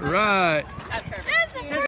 Right. That's perfect.